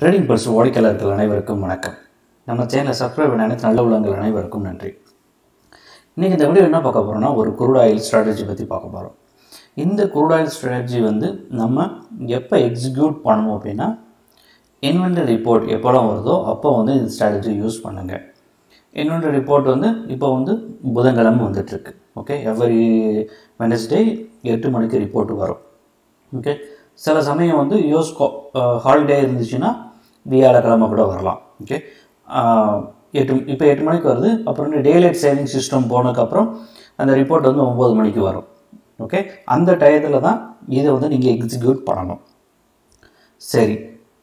Trading purse வாடிக்கையாளர்கள் அனைவருக்கும் வணக்கம். நம்ம சேனலை சப்ஸ்கிரைப் பண்ண அனைத்து நல்ல உள்ளங்கள் அனைவருக்கும் நன்றி. இன்றைக்கி இந்த வீடியோ என்ன பார்க்க போகிறோம்னா ஒரு குரூட் ஆயில் ஸ்ட்ராட்டஜி பற்றி பார்க்க போகிறோம் இந்த குரூட் ஆயில் ஸ்ட்ராட்டஜி வந்து நம்ம எப்போ எக்ஸிக்யூட் பண்ணணும் அப்படின்னா இன்வென்டரி ரிப்போர்ட் எப்போலாம் வருதோ அப்போ வந்து இந்த ஸ்ட்ராட்டஜி யூஸ் பண்ணுங்கள் இன்வென்டரி ரிப்போர்ட் வந்து இப்போ வந்து புதன்கிழமை வந்துட்டுருக்கு ஓகே எவ்ரி வெனஸ்டே எட்டு மணிக்கு ரிப்போர்ட் வரும். ஓகே சில சமயம் வந்து யூஸ் ஹாலிடே இருந்துச்சுன்னா வியாழக்கிழமை கூட வரலாம். ஓகே எட்டு இப்போ எட்டு மணிக்கு வருது. அப்புறம் டேலைட் சேவிங் சிஸ்டம் போனதுக்கப்புறம் அந்த ரிப்போர்ட் வந்து ஒம்பது மணிக்கு வரும். ஓகே அந்த டயத்தில் தான் இதை வந்து நீங்கள் எக்ஸிக்யூட் பண்ணணும். சரி.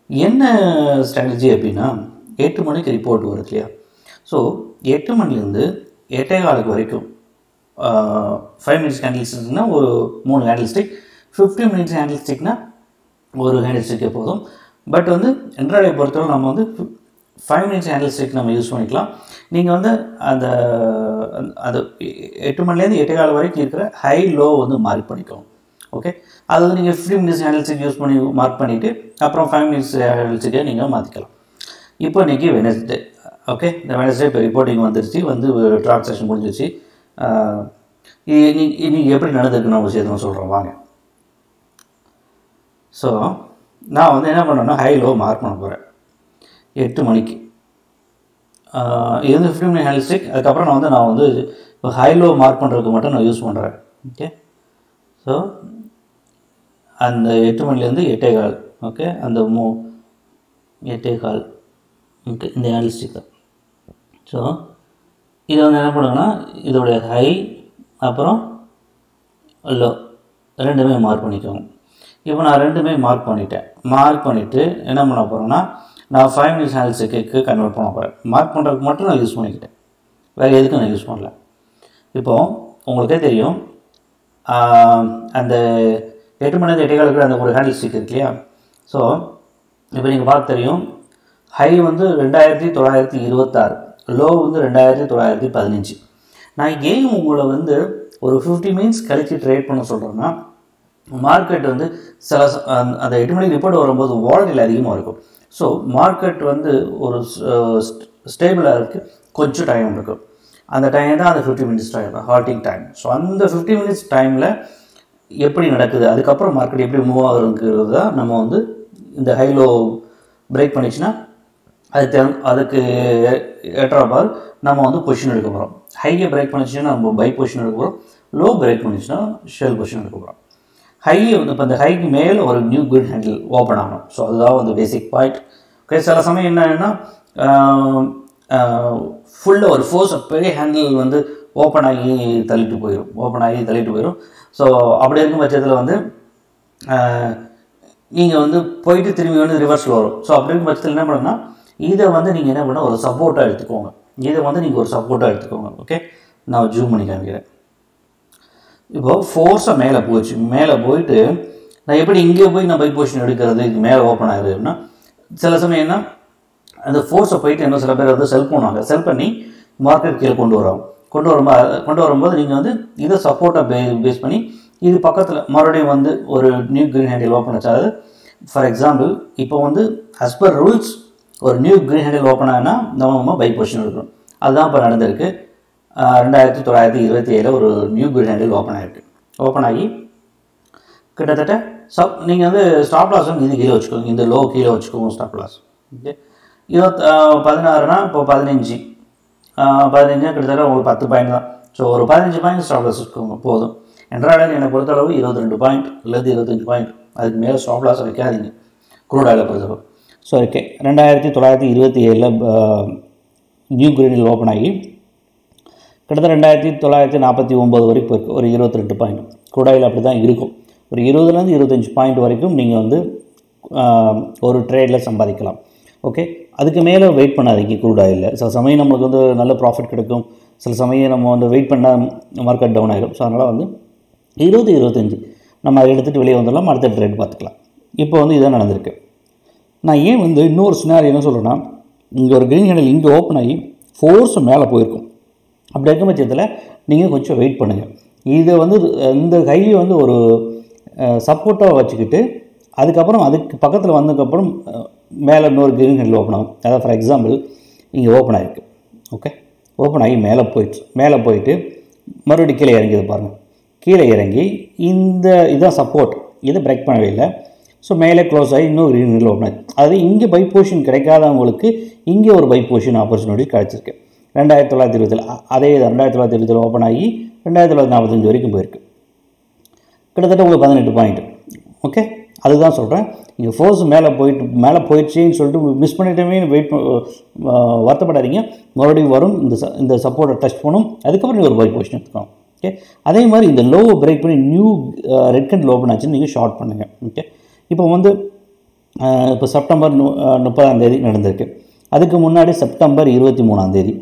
என்ன ஸ்ட்ராட்டஜி அப்படின்னா எட்டு மணிக்கு ரிப்போர்ட் வருது இல்லையா? ஸோ எட்டு மணிலேருந்து எட்டே காலுக்கு வரைக்கும் ஃபைவ் மினிட்ஸ் ஹேண்டில் ஒரு மூணு candle stick fifty minutes candle ஸ்டிக்னால் ஒரு கேண்டில் ஸ்டிக்கே போதும் பட் வந்து என்ட்ராய்டை பொறுத்தவரை நம்ம வந்து ஃபைவ் மினிட்ஸ் ஹேண்டில் நம்ம யூஸ் பண்ணிக்கலாம். நீங்கள் வந்து அந்த அது எட்டு மணிலேருந்து எட்டு கால வரைக்கும் இருக்கிற ஹை லோ வந்து மார்க் பண்ணிக்கோங்க. ஓகே அது வந்து நீங்கள் ஃபிஃப்டி மினிட்ஸ் ஹேண்டில் யூஸ் பண்ணி மார்க் பண்ணிவிட்டு அப்புறம் ஃபைவ் மினிட்ஸ் ஹேண்டில் நீங்கள் மாற்றிக்கலாம் இப்போ இன்றைக்கி வெனஸ்டே ஓகே இந்த வெனஸ்டே இப்போ ரிப்போர்ட்டிங் வந்துருச்சு. வந்து ட்ரான்சாக்ஷன் முடிஞ்சிருச்சு. இன்னைக்கு எப்படி நடந்திருக்குன்னு விஷயத்தை சொல்கிறோம் வாங்க. ஸோ நான் வந்து என்ன பண்ணேன்னா ஹை லோ மார்க் பண்ண போகிறேன் எட்டு மணிக்கு. இது வந்து ஃபிஃப்டி மினிட் அதுக்கப்புறம் நான் வந்து நான் வந்து இப்போ ஹை லோ மார்க் பண்ணுறதுக்கு மட்டும் நான் யூஸ் பண்ணுறேன் ஓகே ஸோ அந்த எட்டு மணிலேருந்து எட்டே கால். ஓகே அந்த மூ எட்டே கால். ஓகே இந்த ஹேண்டில் தான் ஸோ இதை வந்து என்ன பண்ணுங்கன்னா இதோடைய ஹை அப்புறம் லோ ரெண்டுமே மார்க் பண்ணிக்கோங்க. இப்போ நான் ரெண்டுமே மார்க் பண்ணிட்டேன். மார்க் பண்ணிவிட்டு என்ன பண்ண போகிறேன்னா நான் ஃபைவ் மினிட்ஸ் ஹேண்டில் கேக்கு கன்வெர்ட் பண்ண போகிறேன் மார்க் பண்ணுறதுக்கு மட்டும் நான் யூஸ் பண்ணிக்கிட்டேன். வேறு எதுக்கும் நான் யூஸ் பண்ணல. இப்போது உங்களுக்கே தெரியும் அந்த எட்டு மணி நேரம் எட்டு அந்த ஒரு ஹேண்டில் ஸ்டிக் இருக்கு இல்லையா? ஸோ இப்போ நீங்கள் பார்த்து தெரியும் ஹை வந்து ரெண்டாயிரத்தி தொள்ளாயிரத்தி இருபத்தாறு லோ வந்து ரெண்டாயிரத்தி தொள்ளாயிரத்தி பதினஞ்சு. நான் ஏன் உங்களை வந்து ஒரு ஃபிஃப்டி மினிட்ஸ் கழித்து ட்ரேட் பண்ண சொல்கிறேன்னா மார்க்கெட் வந்து சில அந்த எட்டு மணிக்கு ரிப்போர்ட் வரும்போது வால்டில் அதிகமாக இருக்கும். ஸோ மார்க்கெட் வந்து ஒரு ஸ்டேபிளாக இருக்குது கொஞ்சம் டைம் இருக்கும் அந்த டைம் தான் அந்த ஃபிஃப்டி மினிட்ஸ் டைம் ஹார்ட்டிங் டைம் ஸோ அந்த ஃபிஃப்டி மினிட்ஸ் டைமில் எப்படி நடக்குது? அதுக்கப்புறம் மார்க்கெட் எப்படி மூவ் ஆகுங்கிறது தான் நம்ம வந்து இந்த ஹைலோ பிரேக் பண்ணிச்சுன்னா அது தே அதுக்கு ஏற்றாப்பால் நம்ம வந்து பொசிஷன் எடுக்க போகிறோம் ஹையை பிரேக் பண்ணிச்சுன்னா நம்ம பை பொசிஷன் எடுக்க போகிறோம் லோ பிரேக் பண்ணிச்சுன்னா ஷெல் பொசிஷன் எடுக்க போகிறோம் ஹை வந்து இப்போ இந்த ஹைக்கு மேலே ஒரு நியூ குட் ஹேண்டில் ஓப்பன் ஆகணும். ஸோ அதுதான் வந்து பேசிக் பாயிண்ட் ஓகே சில சமயம் என்னன்னா ஃபுல்லாக ஒரு ஃபோர்ஸ் பெரிய ஹேண்டில் வந்து ஓப்பன் ஆகி தள்ளிட்டு போயிடும் ஓப்பன் ஆகி தள்ளிட்டு போயிடும் ஸோ அப்படி இருக்கும் பட்சத்தில் வந்து நீங்கள் வந்து போயிட்டு திரும்பி வந்து ரிவர்ஸில் வரும். ஸோ அப்படி இருக்கும் பட்சத்தில் என்ன பண்ணுன்னா இதை வந்து நீங்கள் என்ன பண்ணால் ஒரு சப்போர்ட்டாக எடுத்துக்கோங்க. இதை வந்து நீங்கள் ஒரு சப்போர்ட்டாக எடுத்துக்கோங்க. ஓகே நான் ஜூம் பண்ணி காமிக்கிறேன். இப்போது ஃபோர்ஸாக மேலே போச்சு. மேலே போயிட்டு நான் எப்படி இங்கே போய் நான் பை பொசிஷன் எடுக்கிறது இது மேலே ஓப்பன் ஆகுது அப்படின்னா சில சமயம் என்ன அந்த ஃபோர்ஸை போயிட்டு என்ன சில பேர் வந்து செல் பண்ணுவாங்க செல் பண்ணி மார்க்கெட் கீழே கொண்டு வரோம். கொண்டு வரும்போது கொண்டு வரும்போது நீங்கள் வந்து இதை சப்போர்ட்டாக பே பேஸ் பண்ணி இது பக்கத்தில் மறுபடியும் வந்து ஒரு நியூ க்ரீன் ஹேண்டில் ஓப்பன் வச்சாது ஃபார் எக்ஸாம்பிள் இப்போ வந்து அஸ் பர் ரூல்ஸ் ஒரு நியூ க்ரீன் ஹேண்டில் ஓப்பன் ஆகினா நம்ம பை பொசிஷன் எடுக்கணும். அதுதான் இப்போ நடந்திருக்கு. ரெண்டாயிரத்தி தொள்ளாயிரத்தி இருபத்தி ஏழில் ஒரு நியூ குட் ஹேண்டில் ஓப்பன் ஆகிருக்கு ஓப்பன் ஆகி கிட்டத்தட்ட சப் நீங்கள் வந்து ஸ்டாப் லாஸ் வந்து இது கீழே வச்சுக்கோங்க. இந்த லோ கீழே வச்சுக்கோங்க ஸ்டாப் லாஸ் ஓகே இருபத் பதினாறுனா இப்போ பதினஞ்சு. பதினஞ்சு கிட்டத்தட்ட உங்களுக்கு பத்து பாயிண்ட் தான். ஸோ ஒரு பதினஞ்சு பாயிண்ட் ஸ்டாப் லாஸ் வச்சுக்கோங்க போதும். என்றாலும் என்னை பொறுத்தளவு இருபத்தி ரெண்டு பாயிண்ட் இல்லை இருபத்தஞ்சு பாயிண்ட் அதுக்கு மேலே ஸ்டாப் லாஸ் வைக்காதீங்க. குரூட் ஆயில் பொறுத்தளவு. ஸோ ஓகே ரெண்டாயிரத்தி தொள்ளாயிரத்தி இருபத்தி ஏழில் நியூ கிரீனில் ஓப்பன் ஆகி கிட்டத்தட்ட ரெண்டாயிரத்தி தொள்ளாயிரத்தி நாற்பத்தி ஒம்பது வரைக்கும் இருக்குது ஒரு இருபத்தி ரெண்டு பாயிண்ட் குடாயில் அப்படி தான் இருக்கும். ஒரு இருபதுலேருந்து இருபத்தஞ்சி பாயிண்ட் வரைக்கும் நீங்கள் வந்து ஒரு ட்ரேடில் சம்பாதிக்கலாம். ஓகே அதுக்கு மேலே வெயிட் பண்ணாதீங்க குரூட் ஆயிலில் சில சமயம் நம்மளுக்கு வந்து நல்ல ப்ராஃபிட் கிடைக்கும். சில சமயம் நம்ம வந்து வெயிட் பண்ணால் மார்க்கெட் டவுன் ஆகிடும் ஸோ அதனால் வந்து இருபது இருபத்தஞ்சி நம்ம அதை எடுத்துகிட்டு வெளியே வந்துடலாம். அடுத்த ட்ரேட் பார்த்துக்கலாம். இப்போ வந்து இதான் நடந்திருக்கு. நான் ஏன் வந்து இன்னொரு சினாரி என்ன சொல்கிறேன்னா இங்கே ஒரு க்ரீன் ஹேண்டில் இங்கே ஓப்பன் ஆகி ஃபோர்ஸ் மேலே போயிருக்கும். அப்படி இருக்க பட்சத்தில் நீங்கள் கொஞ்சம் வெயிட் பண்ணுங்கள் இதை வந்து இந்த கையை வந்து ஒரு சப்போர்ட்டாக வச்சுக்கிட்டு அதுக்கப்புறம் அதுக்கு பக்கத்தில் வந்ததுக்கப்புறம் மேலே இன்னொரு கிரீன் ஹெண்டில் ஓப்பன் ஆகும். அதாவது ஃபார் எக்ஸாம்பிள் இங்கே ஓப்பன் ஆகிருக்கு ஓகே ஓப்பன் ஆகி மேலே போயிடுச்சு. மேலே போயிட்டு மறுபடியும் கீழே இறங்கிது பாருங்கள் கீழே இறங்கி இந்த இதுதான் சப்போர்ட் இதை பிரேக் பண்ணவே இல்லை. ஸோ மேலே க்ளோஸ் ஆகி இன்னும் க்ரீன் ஓப்பன் ஆகி அதாவது இங்கே பை போர்ஷன் கிடைக்காதவங்களுக்கு இங்கே ஒரு பை போர்ஷன் ஆப்பர்ச்சுனிட்டி கிடச்சிருக்கு. ரெண்டாயிரத்தி தொள்ளாயிரத்தி இருபத்தில் அதே இது ரெண்டாயிரத்தி தொள்ளாயிரத்தி இருபத்தில் ஓப்பன் ஆகி ரெண்டாயிரத்தி தொள்ளாயிரத்தி நாற்பத்தஞ்சு வரைக்கும் போயிருக்கு. கிட்டத்தட்ட உங்களுக்கு பதினெட்டு பாயிண்ட் ஓகே அதுதான் சொல்கிறேன் நீங்கள் ஃபோர்ஸ் மேலே போயிட்டு மேலே போயிடுச்சின்னு சொல்லிட்டு மிஸ் பண்ணிட்டோமே வெயிட் வருத்தப்படாதீங்க. மறுபடியும் வரும் இந்த இந்த சப்போர்ட்டை டச் பண்ணும். அதுக்கப்புறம் நீங்கள் ஒரு பை பொசிஷன் எடுத்துக்கணும் ஓகே அதே மாதிரி இந்த லோவை பிரேக் பண்ணி நியூ ரெட் கண்ட் ஓப்பன் ஆச்சுன்னு நீங்கள் ஷார்ட் பண்ணுங்கள் ஓகே இப்போ வந்து இப்போ செப்டம்பர் முப்பதாம் தேதி நடந்திருக்கு. அதுக்கு முன்னாடி செப்டம்பர் இருபத்தி மூணாம் தேதி.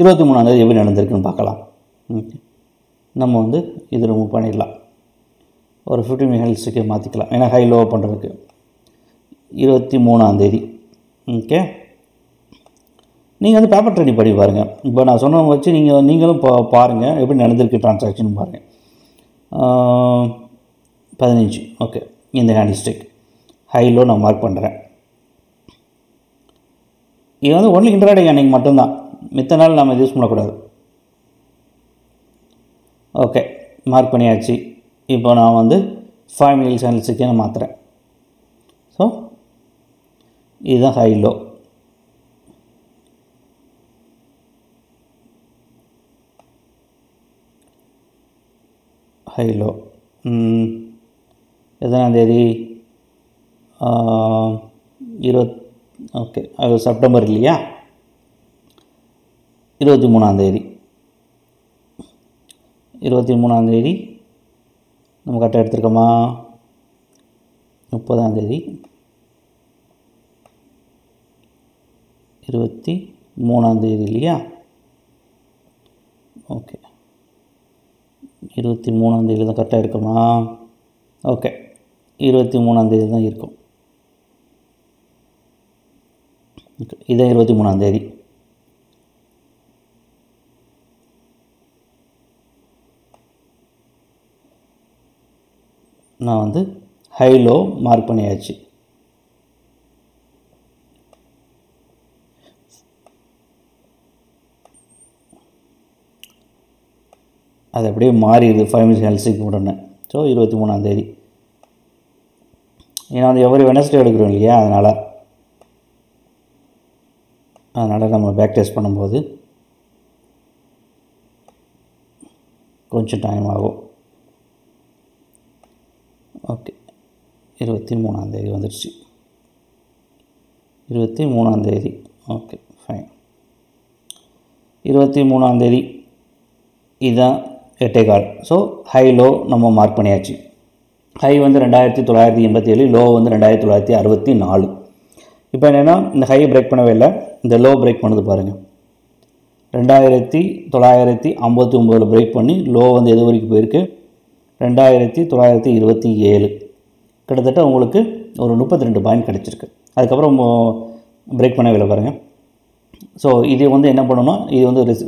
இருபத்தி மூணாந்தேதி எப்படி நடந்திருக்குன்னு பார்க்கலாம். நம்ம வந்து இது ரிமூவ் பண்ணிடலாம். ஒரு ஃபிஃப்டி மினிட்ஸுக்கு மாற்றிக்கலாம் ஏன்னா ஹை லோ பண்ணுறதுக்கு இருபத்தி மூணாந்தேதி ஓகே. நீங்கள் வந்து பேப்பர் ட்ரெடி படி பாருங்கள் இப்போ நான் சொன்ன வச்சு நீங்கள் நீங்களும் பா பாருங்கள் எப்படி நடந்திருக்கு ட்ரான்சாக்ஷன் பாருங்கள் பதினஞ்சு. ஓகே. இந்த candlestick high low high low நான் மார்க் பண்ணுறேன் இது வந்து ஒன்லி இன்ட்ராடே அன்னைக்கு மட்டும்தான். மித்த நாள் நம்ம யூஸ் பண்ணக்கூடாது. ஓகே மார்க் பண்ணியாச்சு. இப்போ நான் வந்து ஃபைவ் மினிட்ஸ் ஹேண்டில்ஸுக்கே நான் மாற்றுறேன் ஸோ இதுதான் ஹை லோ ஹை லோ எத்தனாம் தேதி? இருபத் ஓகே அது செப்டம்பர் இல்லையா? இருபத்தி மூணாந்தேதி இருபத்தி மூணாந்தேதி நம்ம கரெக்டாக எடுத்துருக்கோமா? முப்பதாந்தேதி இருபத்தி மூணாந்தேதி இல்லையா? ஓகே. இருபத்தி மூணாந்தேதி தான் கரெக்டாக இருக்குமா? ஓகே. இருபத்தி மூணாந்தேதி தான் இருக்கும். இதான் இருபத்தி மூணாந்தேதி நான் வந்து ஹை லோ மார்க் பண்ணியாச்சு. அது அப்படியே மாறிடுது ஃபைவ் மினிட்ஸ் ஹெல்சிக்கு உடனே. ஸோ இருபத்தி மூணாந்தேதி ஏன்னா வந்து எவரி வெனஸ்டே எடுக்கிறோம் இல்லையா அதனால். அதனால் நம்ம பேக் டெஸ்ட் பண்ணும்போது கொஞ்சம் டைம் ஆகும் ஓகே இருபத்தி மூணாந்தேதி வந்துடுச்சு. இருபத்தி மூணாந்தேதி ஓகே ஃபைன் இருபத்தி மூணாந்தேதி இதுதான் எட்டேகால் ஸோ ஹை லோ நம்ம மார்க் பண்ணியாச்சு. ஹை வந்து ரெண்டாயிரத்தி தொள்ளாயிரத்தி எண்பத்தி ஏழு லோ வந்து ரெண்டாயிரத்தி தொள்ளாயிரத்தி அறுபத்தி நாலு. இப்போ என்னென்னா இந்த ஹை பிரேக் பண்ணவே இல்லை. இந்த லோ பிரேக் பண்ணது பாருங்கள் ரெண்டாயிரத்தி தொள்ளாயிரத்தி ஐம்பத்தி ஒம்போதில் பிரேக் பண்ணி லோ வந்து எது வரைக்கும் போயிருக்கு? ரெண்டாயிரத்தி தொள்ளாயிரத்தி இருபத்தி ஏழு. கிட்டத்தட்ட உங்களுக்கு ஒரு முப்பத்தி ரெண்டு பாயிண்ட் கிடச்சிருக்கு. அதுக்கப்புறம் பிரேக் பண்ண வேலை பாருங்கள் ஸோ இது வந்து என்ன பண்ணணும் இது வந்து ரெஸ்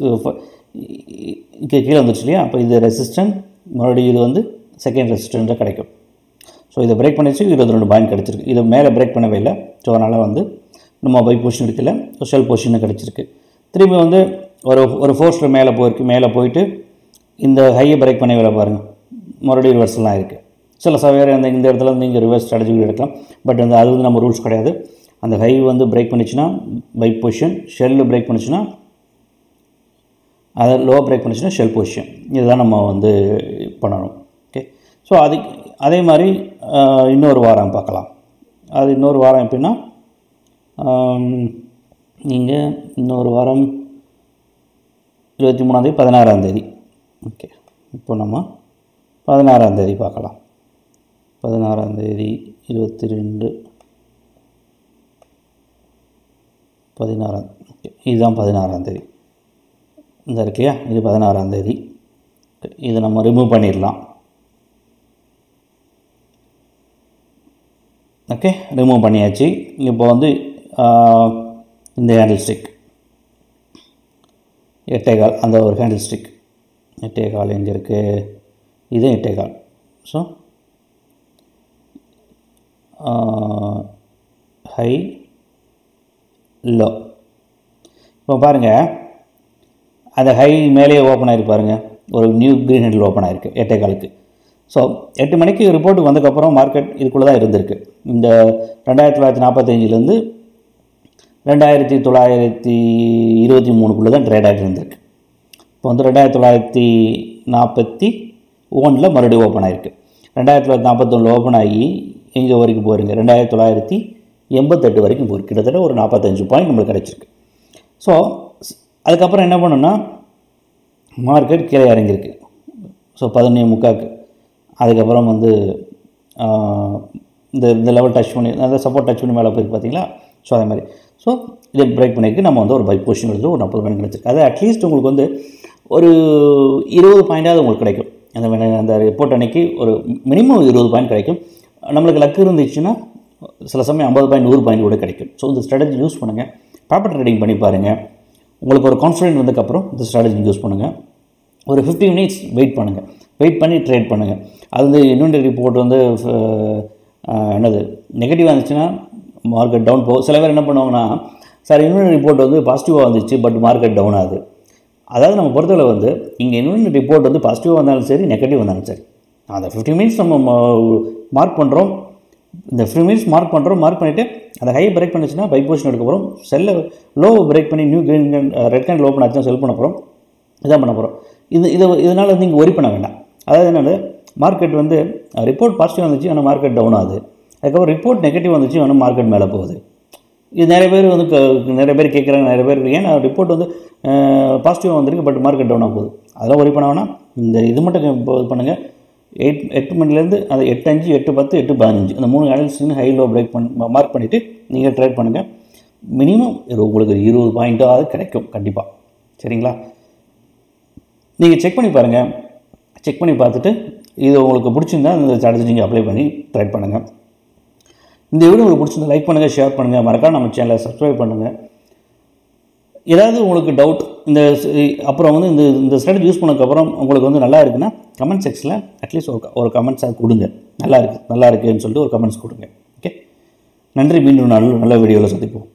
கீழே வந்துருச்சு இல்லையா? அப்போ இது ரெசிஸ்டன்ட் மறுபடியும் இது வந்து செகண்ட் ரெசிஸ்டண்ட்டாக கிடைக்கும். ஸோ இதை பிரேக் பண்ணிச்சு இருபத்தி ரெண்டு பாயிண்ட் கிடச்சிருக்கு. இது மேலே பிரேக் பண்ணவே இல்லை. ஸோ அதனால் வந்து நம்ம பை பொசிஷன் எடுக்கல. ஷெல் பொசிஷனும் கிடச்சிருக்கு. திரும்பி வந்து ஒரு ஒரு ஃபோர்ஸில் மேலே போயிருக்கு. மேலே போயிட்டு இந்த ஹையை பிரேக் பண்ணவே இல்லை பாருங்கள் மறுபடியும் ரிவர்ஸ்லாம் இருக்குது சில சவேர் அந்த இந்த இடத்துல வந்து நீங்கள் ரிவர்ஸ் ஸ்ட்ராட்டஜி எடுக்கலாம். பட் வந்து அது வந்து நம்ம ரூல்ஸ் கிடையாது. அந்த ஹை வந்து பிரேக் பண்ணிச்சுன்னா பை பொசிஷன் ஷெல்லு பிரேக் பண்ணிச்சுன்னா அதை லோ பிரேக் பண்ணிச்சுன்னா ஷெல் பொசிஷன் இதுதான் நம்ம வந்து பண்ணணும். ஓகே ஸோ அதுக்கு அதே மாதிரி இன்னொரு வாரம் பார்க்கலாம். அது இன்னொரு வாரம் எப்படின்னா நீங்கள் இன்னொரு வாரம் இருபத்தி மூணாந்தேதி பதினாறாம் தேதி. ஓகே இப்போ நம்ம பதினாறாம் தேதி பார்க்கலாம். பதினாறாம் தேதி இருபத்தி ரெண்டு பதினாறாம் இதுதான் பதினாறாம் தேதி. இந்த இருக்கையா? இது பதினாறாம் தேதி. இதை நம்ம ரிமூவ் பண்ணிடலாம். ஓகே. ரிமூவ் பண்ணியாச்சு. இப்போ வந்து இந்த ஹேண்டில் ஸ்டிக் எட்டேகால் அந்த ஒரு ஹேண்டில் ஸ்டிக் எட்டேகால் எங்கே இருக்குது இது எட்டேகால் ஸோ ஹை லோ. இப்போ பாருங்கள் அந்த ஹை மேலேயே ஓப்பன் ஆகிருக்கு பாருங்கள் ஒரு நியூ க்ரீன் ஹெண்டில் ஓப்பன் ஆகிருக்கு எட்டே காலுக்கு. ஸோ எட்டு மணிக்கு ரிப்போர்ட் வந்ததுக்கப்புறம் மார்க்கெட் இதுக்குள்ளே தான் இருந்திருக்கு. இந்த ரெண்டாயிரத்தி தொள்ளாயிரத்தி நாற்பத்தஞ்சிலேருந்து ரெண்டாயிரத்தி தொள்ளாயிரத்தி இருபத்தி மூணுக்குள்ளே தான் ட்ரேட் ஆகிட்டு இருந்திருக்கு. இப்போ வந்து ரெண்டாயிரத்தி தொள்ளாயிரத்தி நாற்பத்தி ஒன்றில் மறுபடியும் ஓப்பன் ஆகிருக்கு ரெண்டாயிரத்தி தொள்ளாயிரத்தி நாற்பத்தொன்னில் ஓப்பன் ஆகி எங்கே வரைக்கும் போகிறீங்க ரெண்டாயிரத்தி தொள்ளாயிரத்தி எண்பத்தெட்டு வரைக்கும் போயிருக்கு கிட்டத்தட்ட ஒரு நாற்பத்தஞ்சு பாயிண்ட் நம்மளுக்கு கிடச்சிருக்கு. ஸோ அதுக்கப்புறம் என்ன பண்ணோன்னா மார்க்கெட் கீழே இறங்கியிருக்கு. ஸோ பதினொன்று முக்காக்கு. அதுக்கப்புறம் வந்து இந்த இந்த லெவல் டச் பண்ணி அந்த சப்போர்ட் டச் பண்ணி மேலே போயிருக்கு பார்த்தீங்களா? ஸோ அதே மாதிரி. ஸோ இதை பிரேக் பண்ணிக்கு நம்ம வந்து ஒரு பை பொசிஷன் எடுத்து ஒரு நாற்பது பாயிண்ட் கிடச்சிருக்கு. அது அட்லீஸ்ட் உங்களுக்கு வந்து ஒரு இருபது பாயிண்டாவது உங்களுக்கு கிடைக்கும். அந்த அந்த ரிப்போர்ட் அன்னைக்கு ஒரு மினிமம் இருபது பாயிண்ட் கிடைக்கும். நம்மளுக்கு லக்கு இருந்துச்சுன்னா சில சமயம் ஐம்பது பாயிண்ட் நூறு பாயிண்ட் கூட கிடைக்கும். ஸோ இந்த ஸ்ட்ராட்டஜி யூஸ் பண்ணுங்கள் பேப்பர் ட்ரேடிங் பண்ணி பாருங்கள் உங்களுக்கு ஒரு கான்ஃபிடென்ட் வந்ததுக்கப்புறம் இந்த ஸ்ட்ராட்டஜி யூஸ் பண்ணுங்கள் ஒரு 15 மினிட்ஸ் வெயிட் பண்ணுங்கள் வெயிட் பண்ணி ட்ரேட் பண்ணுங்கள் அது வந்து இன்னொன்று ரிப்போர்ட் வந்து என்னது நெகட்டிவாக இருந்துச்சுன்னா மார்க்கெட் டவுன் போகும் சில பேர் என்ன பண்ணுவாங்கன்னா சார் இன்னொன்று ரிப்போர்ட் வந்து பாசிட்டிவாக வந்துச்சு பட் மார்க்கெட் டவுன் ஆகுது. அதாவது நம்ம பொறுத்தவரை வந்து இங்கே இன்னொன்று ரிப்போர்ட் வந்து பாசிட்டிவாக வந்தாலும் சரி நெகட்டிவ் வந்தாலும் சரி. அந்த 15 மினிட்ஸ் நம்ம மார்க் பண்ணுறோம் இந்த ஃபிஃப்டி மினிட்ஸ் மார்க் பண்ணுறோம் மார்க் பண்ணிவிட்டு அந்த ஹை பிரேக் பண்ணிச்சுன்னா பை பொசிஷன் எடுக்க போகிறோம் செல்லை லோ பிரேக் பண்ணி new green red candle open ஆச்சுன்னா செல் பண்ண போகிறோம் இதான் பண்ண போகிறோம் இது இதை இதனால் வந்து இங்கே ஒரி பண்ண வேண்டாம். அதாவது என்னது? மார்க்கெட் வந்து ரிப்போர்ட் பாசிட்டிவ் வந்துச்சு ஆனால் மார்க்கெட் டவுன் ஆகுது. அதுக்கப்புறம் ரிப்போர்ட் நெகட்டிவ் வந்துச்சு ஆனால் மார்க்கெட் மேலே போகுது. இது நிறைய பேர் வந்து க- நிறைய பேர் கேட்குறாங்க நிறைய பேர் ஏன்னா ரிப்போர்ட் வந்து பாசிட்டிவாக வந்திருக்கு பட் மார்க்கெட் டவுன் ஆக போகுது. அதெல்லாம் ஒரி பண்ண வேணாம். இந்த இது மட்டும் இப்போ இது பண்ணுங்கள் எயிட் எட்டு மணிலேருந்து அது எட்டு அஞ்சு எட்டு பத்து எட்டு பதினஞ்சு. அந்த மூணு அனலிஸ்டின் ஹை லோ பிரேக் பண்ண மார்க் பண்ணிவிட்டு நீங்கள் ட்ரேட் பண்ணுங்கள் மினிமம் உங்களுக்கு இருபது பாயிண்ட்டாவது கிடைக்கும் கண்டிப்பாக சரிங்களா? நீங்கள் செக் பண்ணி பாருங்கள் செக் பண்ணி பார்த்துட்டு இது உங்களுக்கு பிடிச்சிருந்தா இந்த ஸ்ட்ராட்டஜி நீங்கள் அப்ளை பண்ணி ட்ரை பண்ணுங்கள் இந்த வீடியோ உங்களுக்கு பிடிச்சிருந்தா லைக் பண்ணுங்கள் ஷேர் பண்ணுங்கள் மறக்காம நம்ம சேனலை சப்ஸ்கிரைப் பண்ணுங்கள் ஏதாவது உங்களுக்கு டவுட் இந்த அப்புறம் வந்து இந்த இந்த ஸ்ட்ராட்டஜி யூஸ் பண்ணதுக்கப்புறம் உங்களுக்கு வந்து நல்லா இருக்குன்னா கமெண்ட் செக்ஷனில் அட்லீஸ்ட் ஒரு ஒரு கமெண்ட்ஸாக கொடுங்க. நல்லா இருக்குது நல்லா இருக்குன்னு சொல்லிட்டு ஒரு கமெண்ட்ஸ் கொடுங்க. ஓகே நன்றி மீண்டும் நல்ல நல்ல வீடியோவில் சந்திப்போம்.